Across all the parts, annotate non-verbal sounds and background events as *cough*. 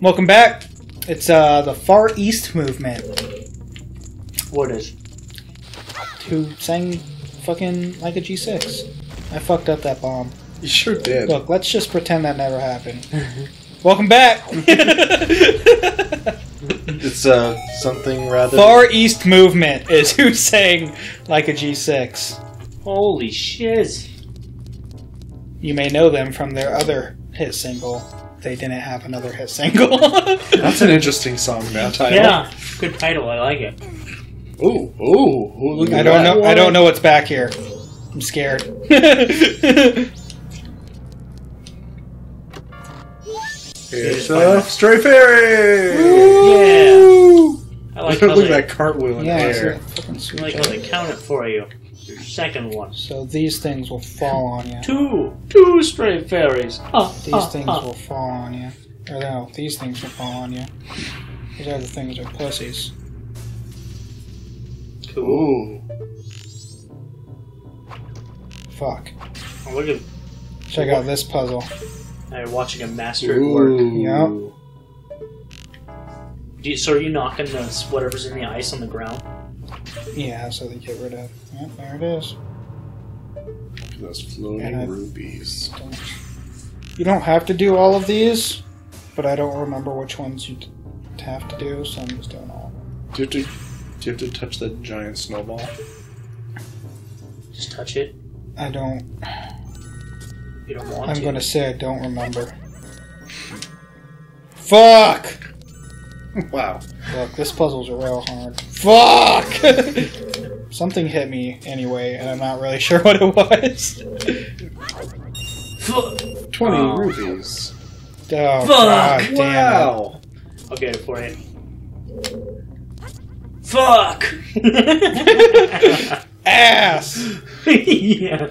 Welcome back. It's uh the Far East movement What is? who sang fucking like a G6. I fucked up that bomb. You sure did. Look, let's just pretend that never happened. *laughs* Welcome back. *laughs* It's uh something rather. Far East movement is who sang like a G6. Holy shiz! You may know them from their other hit single. They didn't have another hit single. *laughs* That's an interesting song now. Title. Yeah, good title. I like it. Ooh, ooh, ooh look at I don't that. know. I don't know what's back here. I'm scared. *laughs* It's a stray fairy. Yeah. I like *laughs* look at that cartwheel in yeah, the it's air. a I like how they count it for you. Your second one. So these things will fall on you. Two, two stray fairies. Ah, These ah, things ah. will fall on you. Or no, these things will fall on you. These other things are pussies. Cool. Ooh. Fuck. Oh, look at Check out this puzzle. now you're watching a master at work. Ooh. Do you, so are you knocking the whatever's in the ice on the ground? Yeah, so they get rid of. Yep, there it is. Look at those floating I- rubies. Don't- You don't have to do all of these, but I don't remember which ones you d- have to do, so I'm just doing all. Do you have to? Do you have to touch that giant snowball? Just touch it. I don't. You don't want to. I'm to. gonna say I don't remember. Fuck! *laughs* Wow. Look, this puzzle's real hard. Fuck! *laughs* Something hit me anyway, and I'm not really *laughs* sure what it was. Fuck. Twenty Oh. rubies. Oh, Fuck! god damn it. Wow. I'll get it. Fuck! *laughs* Ass! yeah.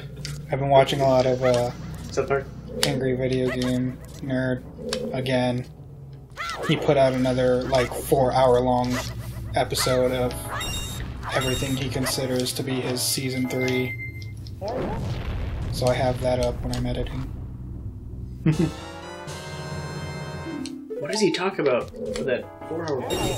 I've been watching a lot of uh, So far. Angry Video Game Nerd again. He put out another, like, four hour long episode of everything he considers to be his season three. So I have that up when I'm editing. *laughs* What does he talk about for that four hour video?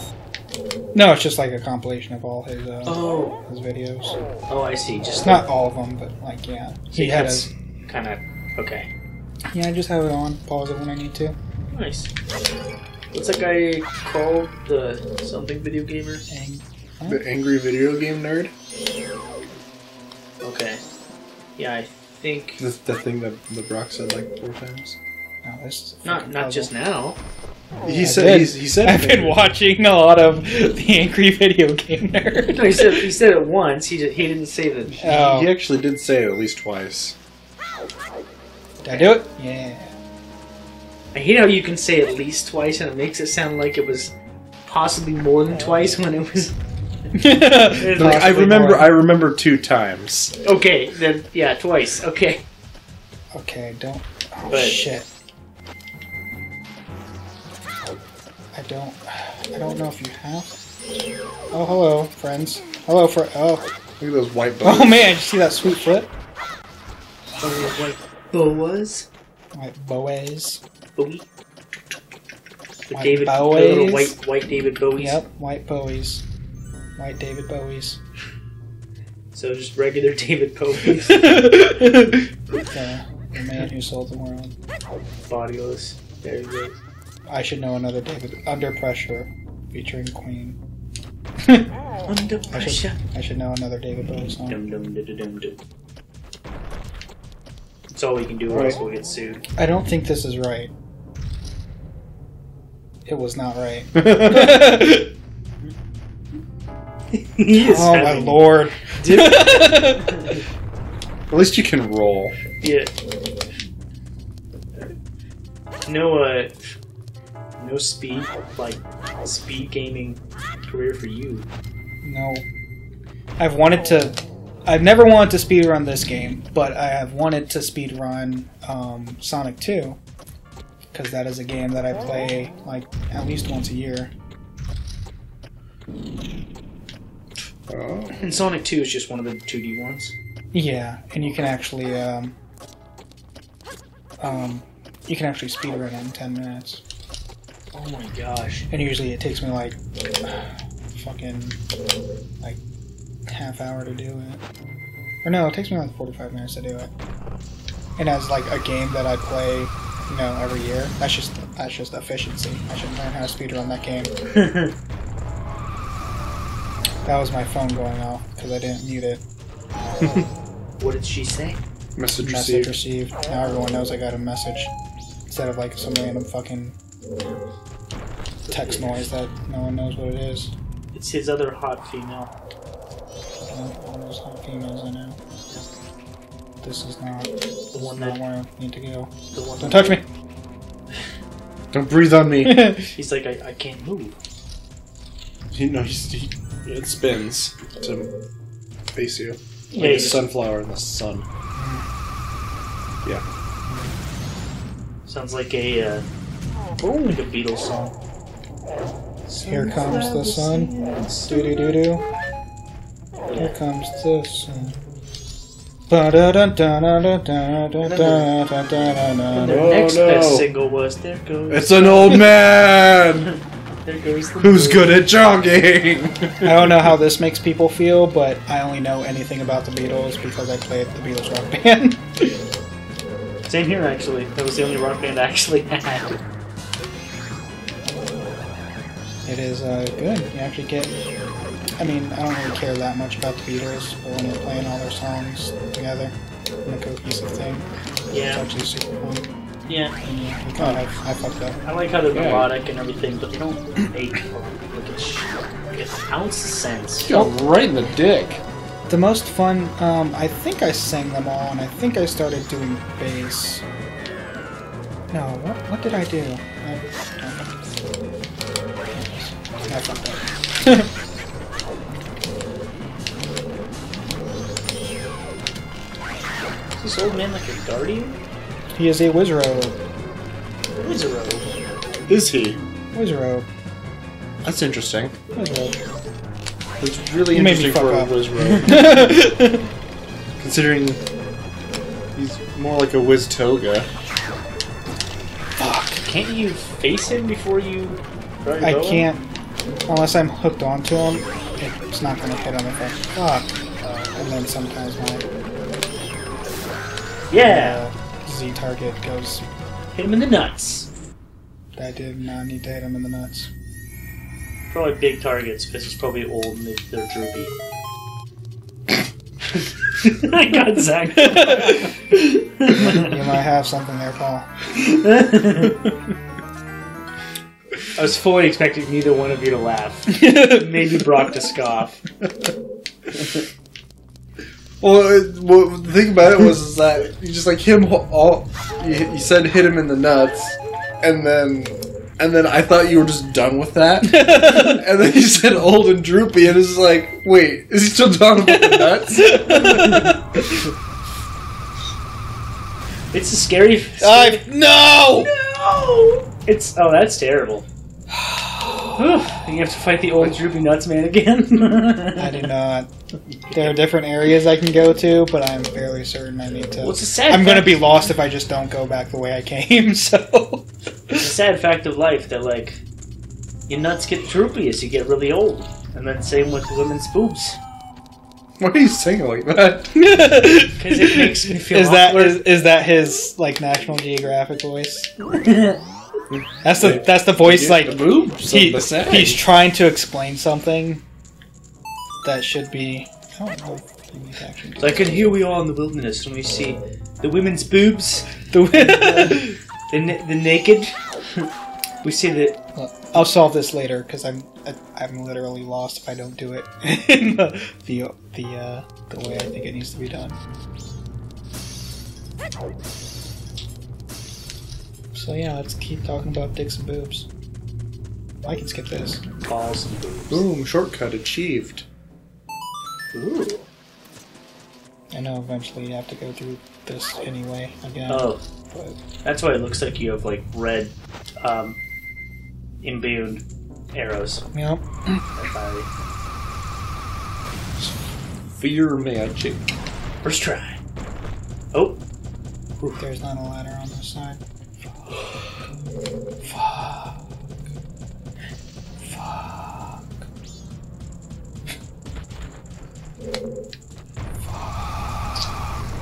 No, it's just like a compilation of all his uh, Oh. his videos. Oh, I see. Just Not all of them, but like yeah, he had a kind of okay. yeah. I just have it on. Pause it when I need to. Nice. What's that guy called? The something video gamer? Ang- The angry video game nerd. Okay. Yeah, I think The, the thing that the Brock said like four times. Oh, this not not puzzle. just now. He oh, I said. did. He's, he said. I've been watching a lot of the Angry *laughs* Video Game Nerd. No, he said he said it once. He just, he didn't say that. Oh, He actually did say it at least twice. did I do it? Yeah. I hate how you can say at least twice and it makes it sound like it was possibly more than twice when it was. *laughs* Like, I remember. more. I remember two times. Okay, then yeah, twice. Okay. Okay, don't. Oh But- shit. I don't. I don't know if you have. Oh, hello, friends. Hello, for. Oh, Look at those white oh, bones. oh man! You see that sweet foot? Oh, what? Boas? Like Boaz. Bowie? The White David, the Bowies? little white white David Bowies. Yep, white Bowies. White David Bowies. So just regular *laughs* David Bowies, *laughs* the, the man *laughs* who sold the world. bodiless. There he goes. I should know another David. Under Pressure, featuring Queen. Under I pressure. should, I should know another David Bowie song. Dum dum dum dum dum. That's all we can do, or else we'll get sued. I don't think this is right. It was not right. *laughs* Oh my having- lord. At least you can roll. Yeah. No, uh, no speed, like speed gaming career for you. no. I've wanted to. I've never wanted to speedrun this game, but I have wanted to speedrun um, Sonic 2. Because that is a game that I play like at least once a year. Oh. And Sonic 2 is just one of the 2D ones. Yeah, and you can actually um, um, you can actually speedrun it in ten minutes. Oh my gosh. And usually it takes me like fucking like half hour to do it. Or no, it takes me like 45 minutes to do it. And as like a game that I play, you know, every year, that's just that's just efficiency. I should learn how to speedrun that game. *laughs* That was my phone going off because I didn't mute it. *laughs* what did she say? Message Message received. received. Now everyone knows I got a message instead of like some random fucking text noise that no one knows what it is. It's his other hot female. All those hot females I know. This is not. The one not that. where I need to go. The one Don't touch me. *laughs* Don't breathe on me. *laughs* He's like, I, I can't move. you know, he's, he, it spins to face you. Like Yeah, a sunflower in the sun. Yeah. Sounds like a uh, like a Beatles song. Here comes the sun. Doo doo doo doo. Here comes the sun. Next oh, best single was There Goes. It's an old man *laughs* who's good at jogging. *laughs* I don't know how this makes people feel, but I only know anything about the Beatles because I played the Beatles rock band. *laughs* Same here, actually. That was the only rock band I actually had. It is uh, good. You actually get I mean, I don't really care that much about the Beatles, but when they're playing all their songs together in a cohesive thing, it's Yeah, actually super fun. yeah. And you, you kind of, I fucked up. I like how they're Yeah. melodic and everything, but they don't make like a, sh- like an ounce of sense. Got right in the dick. The most fun, um, I think I sang them all, and I think I started doing bass. No, what what did I do? I, I fucked up. This old man like a guardian? he is a Wizrobe. Wizard. Is he? Wizrobe. That's interesting. Wizrobe. It's really You interesting for a fuck up. Wizrobe. *laughs* Considering he's more like a Wiz Toga. Fuck! Can't you face him before you I go can't, unless I'm hooked onto him, it's not gonna hit him if I fuck. Uh, and then sometimes my Yeah! uh, Z target goes, Hit him in the nuts. I did not need to hit him in the nuts. Probably big targets because he's probably old and they- they're droopy. *laughs* I got Zach. You might have something there, Paul. I was fully expecting neither one of you to laugh. *laughs* Maybe Brock to scoff. Well, it, well, the thing about it was is that you just like him all. You, you said hit him in the nuts, and then and then I thought you were just done with that, *laughs* and then you said old and droopy, and it's like, wait, is he still talking about the nuts? It's a scary. I no. *laughs* No! It's oh, that's terrible. *sighs* *sighs* *sighs* You have to fight the old droopy nuts man again. I do *laughs* not. There are different areas I can go to, but I'm fairly certain I need to. Well, it's a sad. I'm gonna be lost if I just don't go back the way I came. *laughs* So It's a sad fact of life that like your nuts get droopy as you get really old, and then same with women's boobs. Why are you saying like that? Because it makes me *laughs* feel is that awkward. is, is that his like National Geographic voice? That's the that's the voice like the boobs. he, the he's trying to explain something that should be. I don't know. if he needs action to- Like, and here we are in the wilderness, and we see the women's boobs, *laughs* The- the na- the naked. *laughs* we see that I'll solve this later because I'm I, I'm literally lost if I don't do it *laughs* in the the the, uh, the way I think it needs to be done. So yeah, let's keep talking about dicks and boobs. I can skip this. balls and boobs. Boom! Shortcut achieved. Ooh. I know eventually you have to go through this anyway again. Oh, But that's why it looks like you have like red, um, imbued arrows. yep. If I- Fear magic. First try. Oh, There's not a ladder on this side. Fuck. Fuck.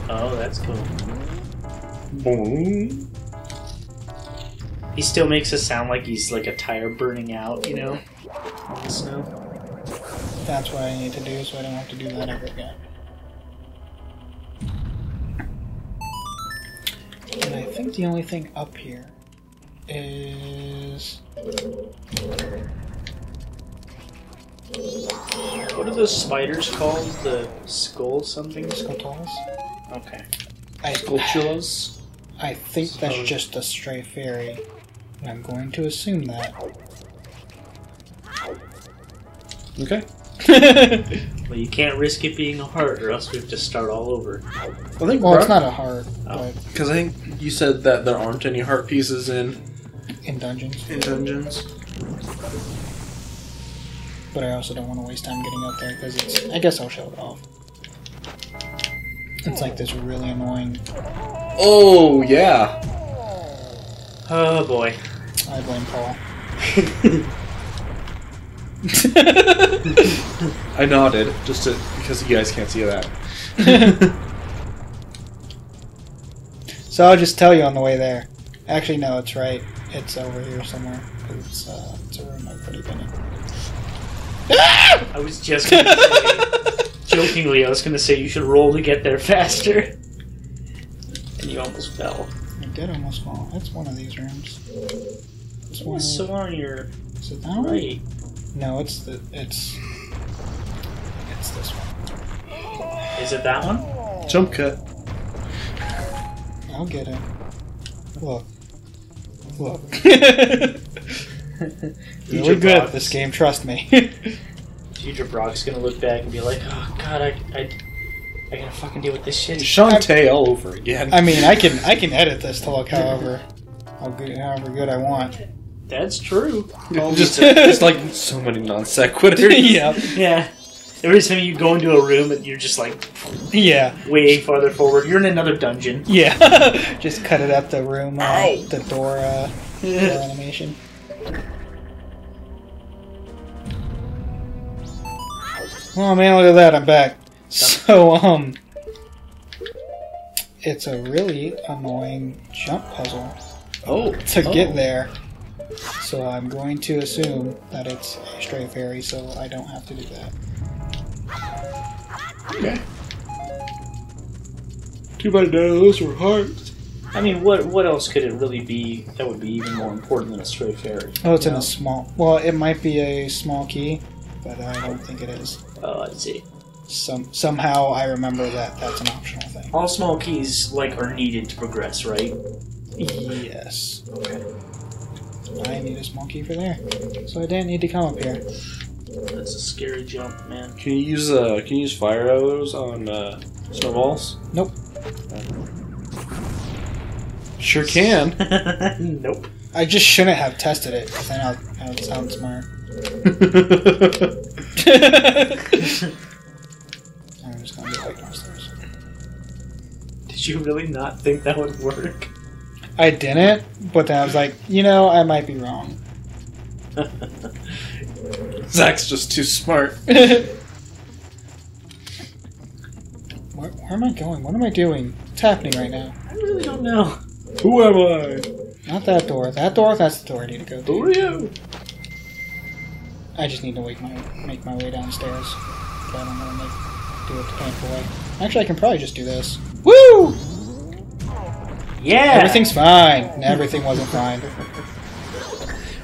Oh, that's cool. Boom. He still makes it sound like he's like a tire burning out, you know? So. That's what I need to do so I don't have to do that ever again. And I think the only thing up here is What are those spiders called? The skull something? Skotols. Okay. I, Skulltulas. I think that's just a stray fairy. And I'm going to assume that. Okay. *laughs* Well, you can't risk it being a heart, or else we have to start all over. I think Well, it's not a heart, Oh. but because I think you said that there aren't any heart pieces in in dungeons. in dungeons. But I also don't want to waste time getting up there because it's. I guess I'll show it off. It's like this really annoying. Oh yeah. Oh boy. I blame Paul. *laughs* I nodded just to, because you guys can't see that. *laughs* So I'll just tell you on the way there. Actually, no, it's right. It's over here somewhere. It's uh, it's a room I've already been in. I was just gonna say, *laughs* jokingly, I was gonna say you should roll to get there faster. And you almost fell. I did almost fall. It's one of these rooms. It's one. What's Of, so on your is it that one? No, it's the it's it's this one. Is it that one? Jump cut. I'll get it. Look, look. *laughs* really good at this game. Trust me. *laughs* Future Brock's gonna look back and be like, "Oh God, I, I, I gotta fucking deal with this shit." Shantae all over again. I mean, I can I can edit this to look however how good however good I want. That's true. just, just like so many non sequiturs. *laughs* yeah, Yeah. Every time you go into a room and you're just like yeah, way farther forward, you're in another dungeon. yeah. *laughs* Just cut it up the room, uh, the door, uh, door *laughs* animation. Oh man, look at that! I'm back. So um, it's a really annoying jump puzzle Oh, to oh. get there. So I'm going to assume that it's a stray fairy, so I don't have to do that. Okay. Too bad none of those were hearts. I mean, what what else could it really be that would be even more important than a stray fairy? Oh, it's in No. a small. Well, it might be a small key, but I don't think it is. Oh, I see. Some somehow I remember that that's an optional thing. All small keys like are needed to progress, right? Yes, Okay. I need a small key for there, so I didn't need to come up here. That's a scary jump, man. Can you use uh can you use fire arrows on uh, snowballs? Nope. Sure can. *laughs* nope. I just shouldn't have tested it. 'cause then I'll, I would sound smart. *laughs* I'm just gonna be like downstairs. Did you really not think that would work? I didn't, but then I was like, you know, I might be wrong. *laughs* Zach's just too smart. *laughs* where, where am I going? What am I doing? What's happening right now? I really don't know. Who am I? Not that door. That door. That's the door I need to go Who to. are you? I just need to make my make my way downstairs. But I don't want to make do it the painful way. Actually, I can probably just do this. Woo! Yeah. Everything's fine. Everything wasn't fine.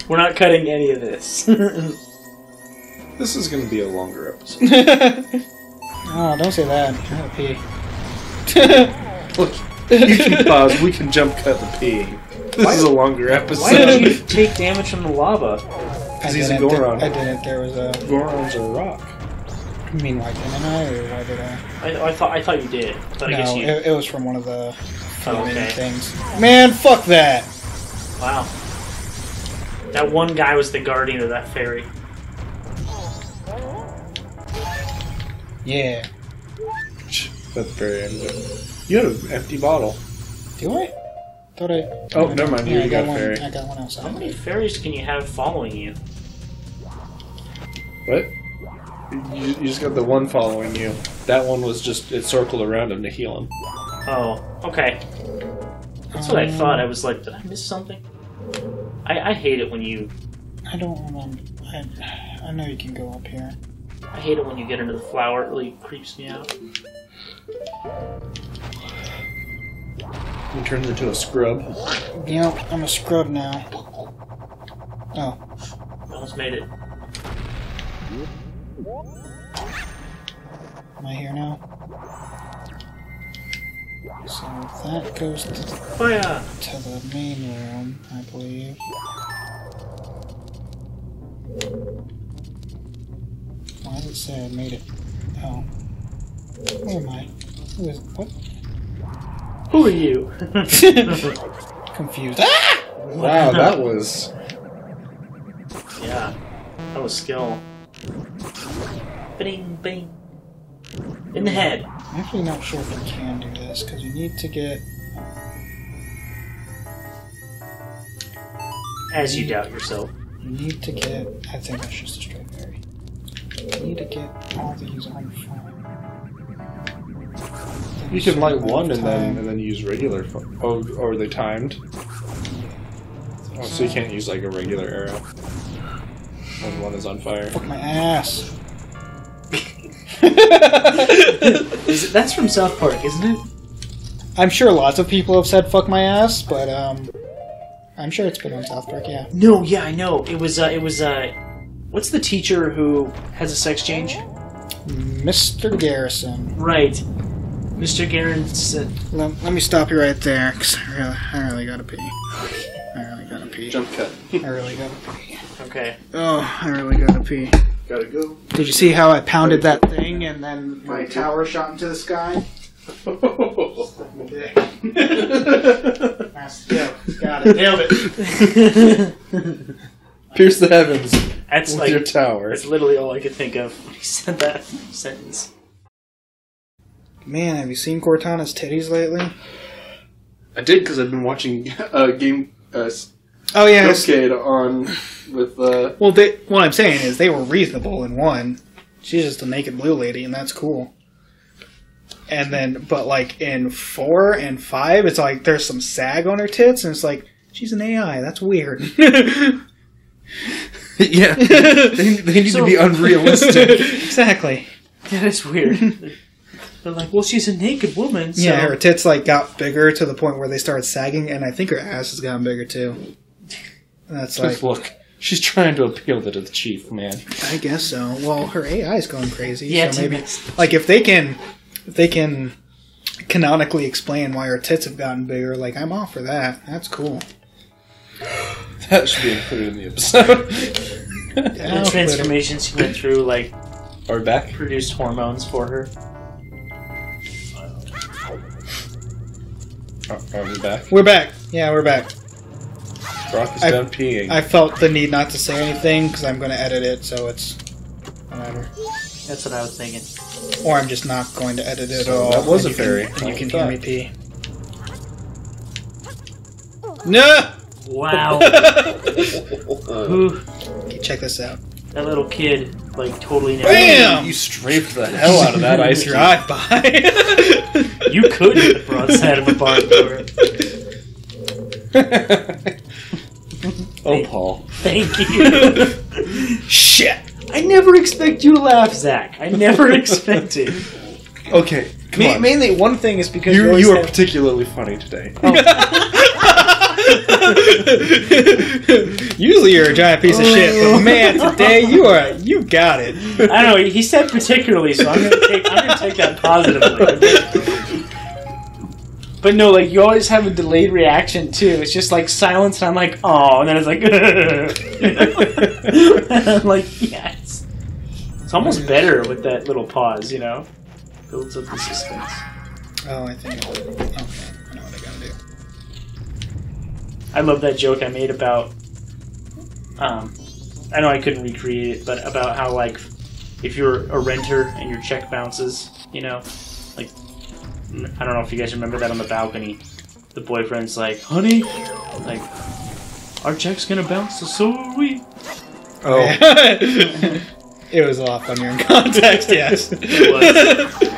We're not cutting any of this. *laughs* This is gonna be a longer episode. *laughs* oh, don't say that. I gotta pee. Look, you can pause. We can jump cut the pee. This Why- is a longer episode. Why did you take damage from the lava? I he's a didn't. Goron. I didn't. There was a. Goron's a rock. I mean, why didn't I, or why did I? I, I thought I thought you did, but I guess No, you. it, it was from one of the Oh, okay. things. Man, fuck that. Wow. That one guy was the guardian of that fairy. Yeah. That's very end. You had an empty bottle. Do I? Thought I. Oh, never mind. Yeah, you I got got one. fairy. I got one else. How many fairies can you have following you? What? You, you just got the one following you. That one was just it circled around him to heal him. Oh, okay. That's what I um, thought. I was like, did I miss something? I, I hate it when you I don't remember. I, I know you can go up here. I hate it when you get into the flower. It really creeps me out. He turns into a scrub. Yep, I'm a scrub now. Oh, Almost made it. am I here now? So that goes to, the, Fire! to the main room, I believe. Why did it say I made it? Oh. Where am I? Who is what? Who are you? *laughs* Confused. Ah! Wow, that was. yeah, that was skill. Bing, bing. In the head. I'm actually not sure if we can do this because you need to get. As you doubt yourself. You need to get. I think that's just a straight berry. You need to get all these on fire. You can light one and then and then use regular. Fu- oh, or are they timed? Oh, so you can't use like a regular arrow when one is on fire. Fuck my ass. *laughs* Is it, that's from South Park, isn't it? I'm sure lots of people have said "fuck my ass," but um, I'm sure it's been on South Park. Yeah. No, yeah, I know. It was. Uh, it was. Uh, what's the teacher who has a sex change? Mr. Garrison. Right, Mr. Garrison. Let, let me stop you right there, cause I really, I really gotta pee. I really gotta pee. Jump cut. I really gotta pee. Okay. Oh, I really gotta pee. Gotta go. Did you see how I pounded that thing and then my tower shot into the sky? *laughs* That's the. Got it. Nailed it. *laughs* Pierce the heavens That's with like. your tower. That's literally all I could think of when he said that *laughs* sentence. Man, have you seen Cortana's titties lately? I did because I've been watching uh, game uh, Oh yeah. Cascade on with uh, Well, they, what I'm saying is they were reasonable in one. She's just a naked blue lady, and that's cool. And then, but like in four and five, it's like there's some sag on her tits, and it's like she's an AI. That's weird. *laughs* yeah. they, they need to be unrealistic. *laughs* exactly. That is weird. They're like, well, she's a naked woman. So. Yeah, her tits like got bigger to the point where they started sagging, and I think her ass has gotten bigger too. And that's like, look, she's trying to appeal to the chief, man. I guess so. Well, her AI is going crazy. Yeah, so maybe me- like if they can, if they can canonically explain why her tits have gotten bigger, like I'm all for that. That's cool. *laughs* That should be included in the episode. *laughs* the transformation she went through, like, Are we back? produced hormones for her. Are, are we back? We're back. Yeah, we're back. Brock is I- done peeing. I felt the need not to say anything because I'm going to edit it, so it's whatever. That's what I was thinking. Or I'm just not going to edit it at all. that was and a you can- and you can hear me pee. No. Wow. *laughs* *laughs* Okay, check this out. That little kid, like, totally never. Bam! you strafed the hell out of that *laughs* ice cube. Drive by. You could hit the broadside of a barn door. Oh, Paul. Thank you. *laughs* Shit. I never expect you to laugh, Zach. I never *laughs* expected. Okay, come Ma- on. mainly, one thing is because you, always you are have- particularly funny today. Oh. *laughs* Usually you're a giant piece of shit, but oh, man, today you are you got it. I don't know. He said particularly, so I'm gonna take. I'm gonna take that positively. But no, like you always have a delayed reaction too. It's just like silence, and I'm like, oh, and then it's like, I'm *laughs* like, yes. It's almost better with that little pause, you know. Builds up the suspense. Oh, I think. Okay, I know what I gotta do. I love that joke I made about. Um, I know I couldn't recreate it, but about how like if you're a renter and your check bounces, you know, I don't know if you guys remember that on the balcony. The boyfriend's like, "Honey, like our check's gonna bounce, so so are we." Oh, *laughs* it was a lot funnier in context. *laughs* Yes. It was. It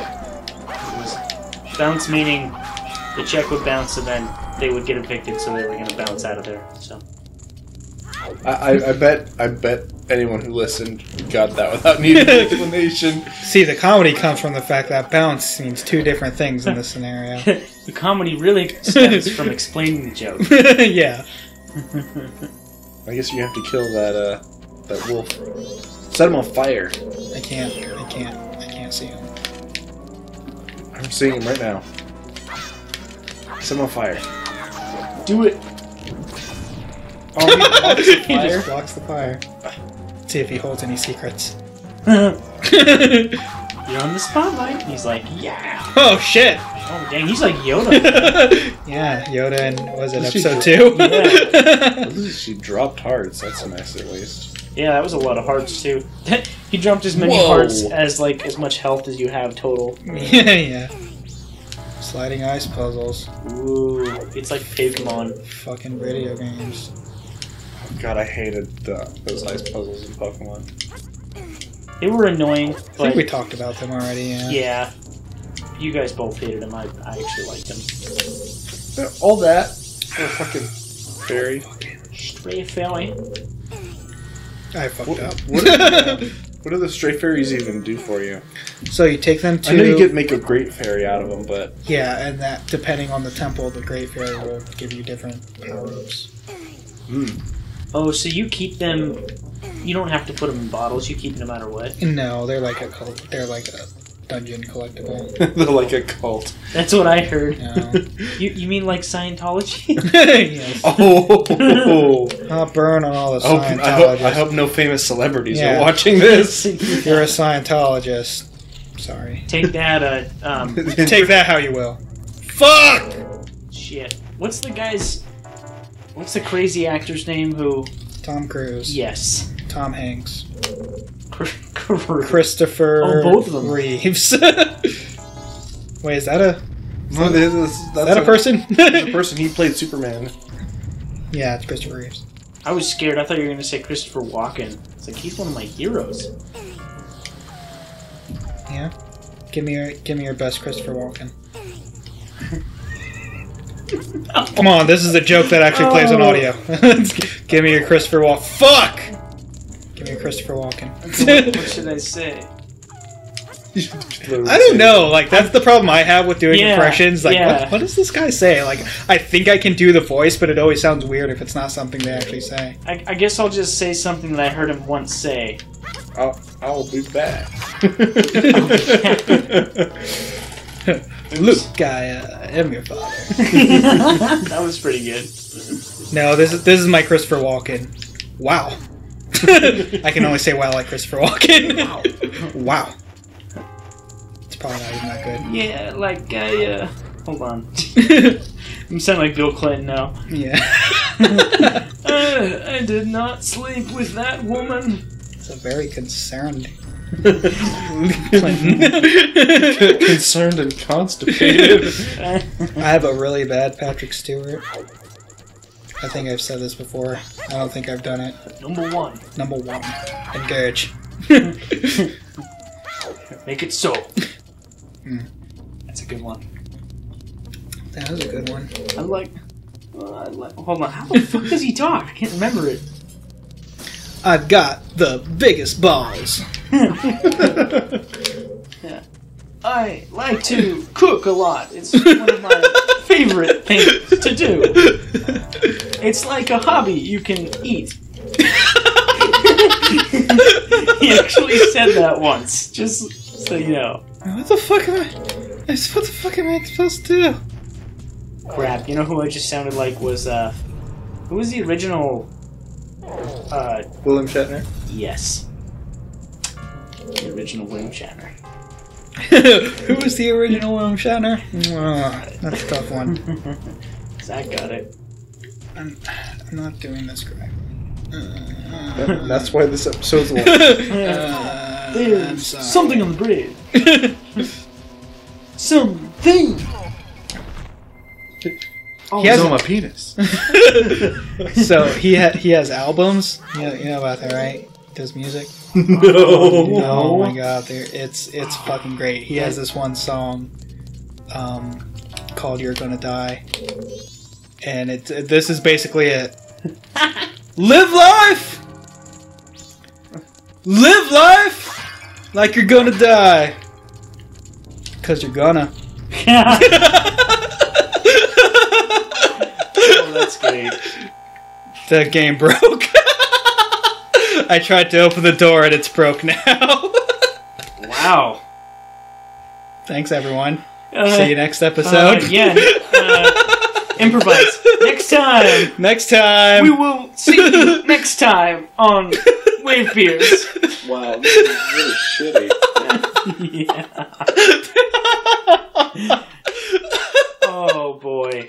was bounce meaning the check would bounce, and then they would get evicted, so they were going to bounce out of there. So I, I, I bet I bet anyone who listened got that without needing an *laughs* explanation. See, the comedy comes from the fact that bounce means two different things in this scenario. *laughs* the comedy really stems from explaining the joke. *laughs* yeah. I guess you have to kill that uh that wolf. Set him on fire. I can't. I can't. I can't see him. I'm seeing him right now. Set him on fire. Do it. Oh, he blocks the He fire. just blocks the fire. See if he holds any secrets. *laughs* You're on the spotlight. He's like, yeah. *laughs* oh shit! Oh dang, he's like Yoda. *laughs* yeah, Yoda and was it she episode dro- two? She dropped hearts. That's nice at least. yeah, that was a lot of hearts too. he dropped as many Whoa. hearts as like as much health as you have total. yeah, yeah. Sliding ice puzzles. Ooh, it's like Pokemon. Fucking video games. God, I hated the, those ice puzzles in Pokemon. They were annoying, I think we talked about them already. Yeah. yeah, you guys both hated them. I, I actually liked them. All that for a fucking fairy. Stray Fairy. I fucked What, up. what, do, *laughs* what do the stray fairies even do for you? so you take them to. I know you get make a great fairy out of them, but Yeah, and that depending on the temple, the Great Fairy will give you different power ups. Hmm. Oh, so you keep them? You don't have to put them in bottles. You keep them no matter what. No, they're like a col- they're like a dungeon collectible. *laughs* they're like a cult. That's what I heard. No. *laughs* You you mean like Scientology? *laughs* yes. Oh, I'll burn on all the I hope, Scientologists. I, hope, I hope no famous celebrities Yeah. are watching this. You're a Scientologist, sorry. Take that. Uh, um, Take that how you will. Fuck! shit. What's the guy's? What's the crazy actor's name? Who? Tom Cruise. Yes. Tom Hanks. Cr- Cr- Christopher Oh, both of them. Reeves. *laughs* Wait, is that a No, this- this- is that's that a person? *laughs* the *laughs* person he played Superman. yeah, it's Christopher Reeves. I was scared. I thought you were gonna say Christopher Walken. It's like he's one of my heroes. Yeah. Give me your give me your best Christopher Walken. Come on, this is a joke that actually plays on audio. *laughs* give me your Christopher Walken. Fuck! Give me your Christopher Walken. what should I *laughs* say? I don't know. Like that's the problem I have with doing Yeah, impressions. Like, yeah. what, what does this guy say? Like, I think I can do the voice, but it always sounds weird if it's not something they actually say. I, I guess I'll just say something that I heard him once say. I'll, I'll be back. *laughs* Luke, I uh, am your father. *laughs* that was pretty good. No, this is this is my Christopher Walken. Wow. *laughs* I can only say wow like Christopher Walken. Wow. *laughs* wow. It's probably not even that good. Yeah, like I. Uh, hold on. I'm sounding like Bill Clinton now. Yeah. Uh, I did not sleep with that woman. it's a very concerned *laughs* Concerned and constipated. I have a really bad Patrick Stewart. I think I've said this before. I don't think I've done it. Number one, Number one, engage. *laughs* make it so. Hmm. That's a good one. That was a good one. I like. uh, I like. Hold on. How the fuck does he talk? I can't remember it. I've got the biggest balls. *laughs* I like to cook a lot. It's one of my favorite things to do. It's like a hobby you can eat. *laughs* he actually said that once, just so you know. What the fuck am I? What the fuck am I supposed to do? Crap, you know who I just sounded like was, uh. Who was the original. Uh, William Shatner. yes. The original William Shatner. *laughs* Who was the original William Shatner? That's a tough one. *laughs* Zach got it. I'm, I'm not doing this correctly. That- *laughs* That's why this episode's long. Uh, There's something on the bridge. Something! Oh, He has- on my penis. *laughs* so he ha- he has albums. You know, you know about that, right? Does music? no. Oh my god, there it's it's fucking great. He has this one song. Um, called "You're Gonna Die," and it this is basically it. *laughs* Live life, live life like you're gonna die, cause you're gonna. *laughs* oh. *laughs* The game broke. *laughs* I tried to open the door and it's broke now. *laughs* Wow. Thanks, everyone. Uh, See you next uh, episode. yeah. Uh, improvise. Next time. Next time. We will see you next time on Wavebeards. Wow, this is really shitty. yeah. Oh boy.